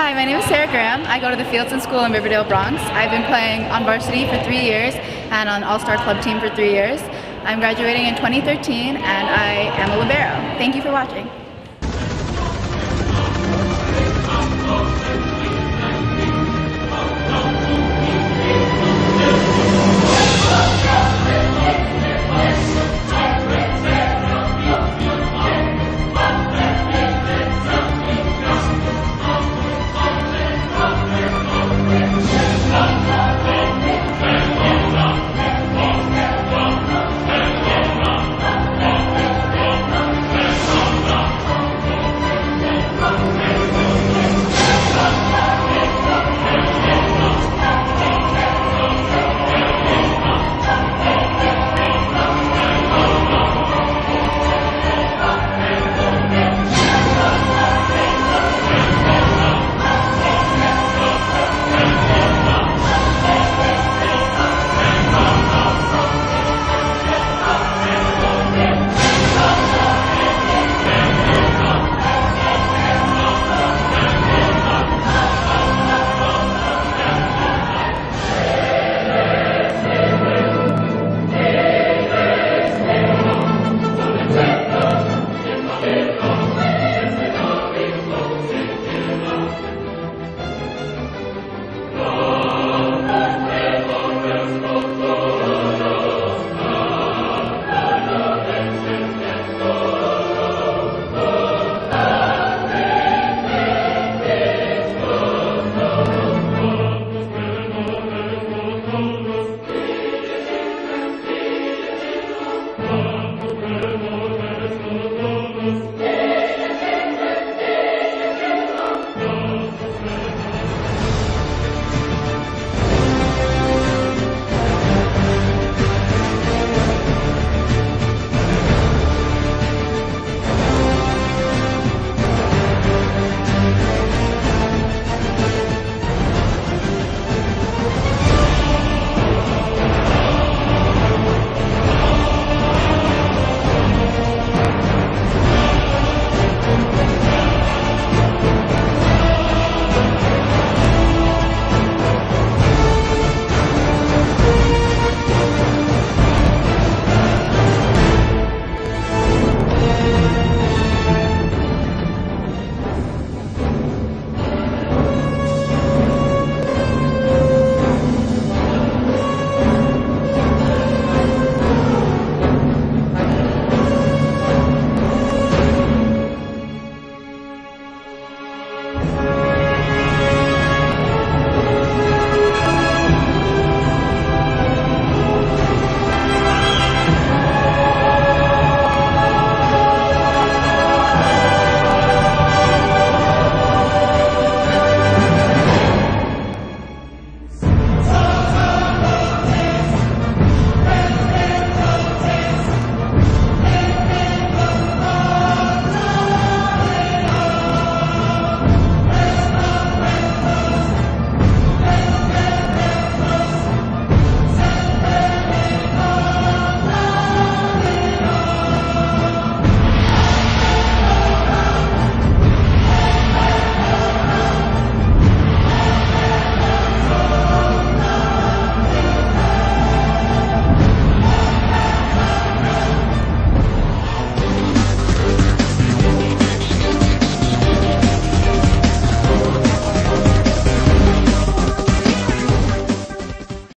Hi, my name is Sarah Graham. I go to the Fieldston School in Riverdale, Bronx. I've been playing on varsity for three years and on AllStarr Club team for three years. I'm graduating in 2013 and I am a libero. Thank you for watching.